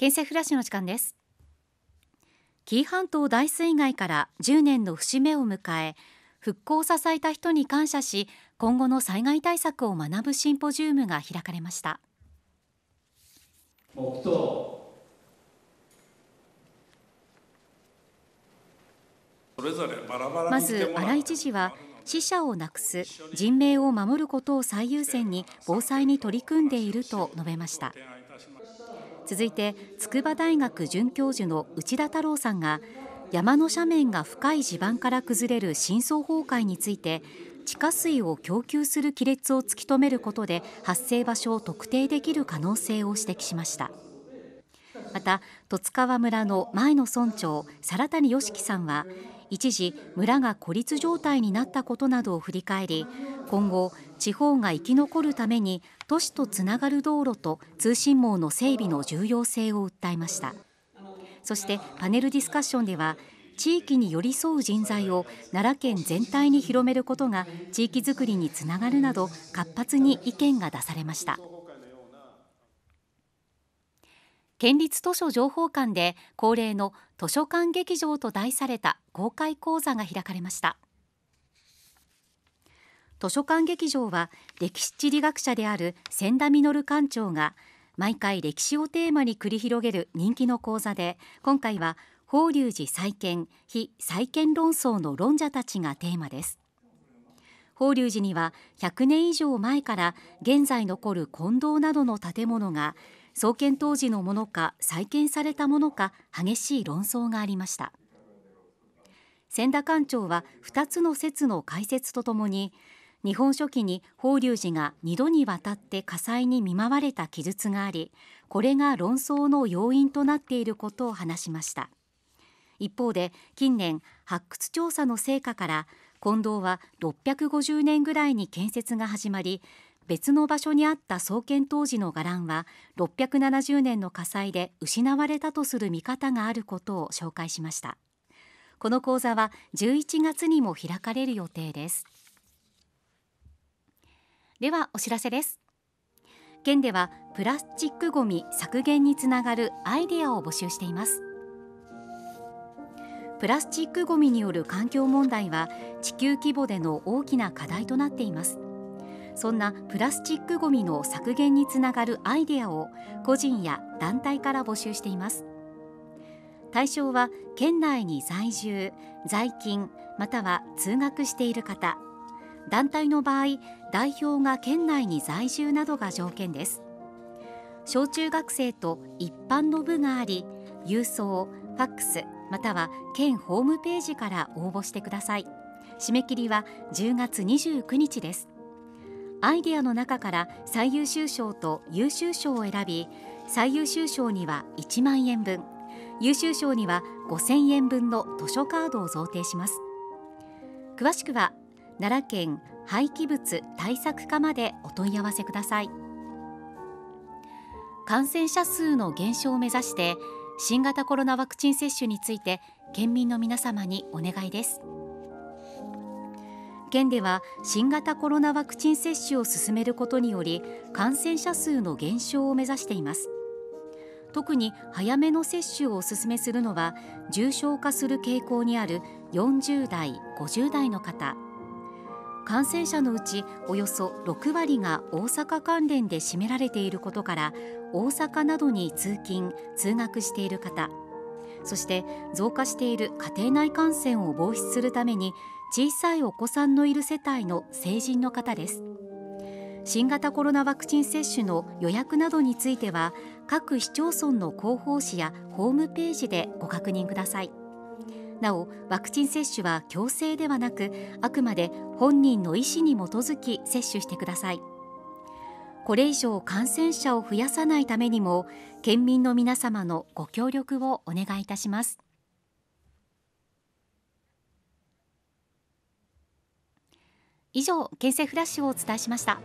県政フラッシュの時間です。紀伊半島大水害から10年の節目を迎え復興を支えた人に感謝し今後の災害対策を学ぶシンポジウムが開かれました。まず荒井知事は死者をなくす人命を守ることを最優先に防災に取り組んでいると述べました続いて筑波大学准教授の内田太郎さんが山の斜面が深い地盤から崩れる深層崩壊について地下水を供給する亀裂を突き止めることで発生場所を特定できる可能性を指摘しました。また十津川村の前の村長皿谷良樹さんは一時村が孤立状態になったことなどを振り返り今後地方が生き残るために都市とつながる道路と通信網の整備の重要性を訴えました。そしてパネルディスカッションでは地域に寄り添う人材を奈良県全体に広めることが地域づくりにつながるなど活発に意見が出されました。県立図書情報館で恒例の図書館劇場と題された公開講座が開かれました。図書館劇場は歴史地理学者である千田実館長が毎回歴史をテーマに繰り広げる人気の講座で今回は法隆寺再建非再建論争の論者たちがテーマです。法隆寺には100年以上前から現在残る金堂などの建物が創建当時のものか再建されたものか激しい論争がありました。千田館長は2つの説の解説とともに日本書紀に法隆寺が2度にわたって火災に見舞われた記述がありこれが論争の要因となっていることを話しました。一方で近年発掘調査の成果から近藤は650年ぐらいに建設が始まり別の場所にあった創建当時の伽藍は670年の火災で失われたとする見方があることを紹介しました。この講座は11月にも開かれる予定です。ではお知らせです。県ではプラスチックごみ削減につながるアイデアを募集しています。プラスチックごみによる環境問題は地球規模での大きな課題となっています。そんなプラスチックごみの削減につながるアイデアを個人や団体から募集しています。対象は県内に在住在勤または通学している方。団体の場合代表が県内に在住などが条件です。小中学生と一般の部があり郵送ファックスまたは県ホームページから応募してください。締め切りは10月29日です。アイデアの中から最優秀賞と優秀賞を選び最優秀賞には1万円分優秀賞には5000円分の図書カードを贈呈します。詳しくは奈良県廃棄物対策課までお問い合わせください。感染者数の減少を目指して新型コロナワクチン接種について県民の皆様にお願いです。県では新型コロナワクチン接種を進めることにより感染者数の減少を目指しています。特に早めの接種をお勧めするのは重症化する傾向にある40代50代の方。感染者のうちおよそ6割が大阪関連で占められていることから大阪などに通勤通学している方。そして増加している家庭内感染を防止するために小さいお子さんのいる世帯の成人の方です。新型コロナワクチン接種の予約などについては各市町村の広報誌やホームページでご確認ください。なおワクチン接種は強制ではなくあくまで本人の意思に基づき接種してください。これ以上感染者を増やさないためにも県民の皆様のご協力をお願いいたします。以上県政フラッシュをお伝えしました。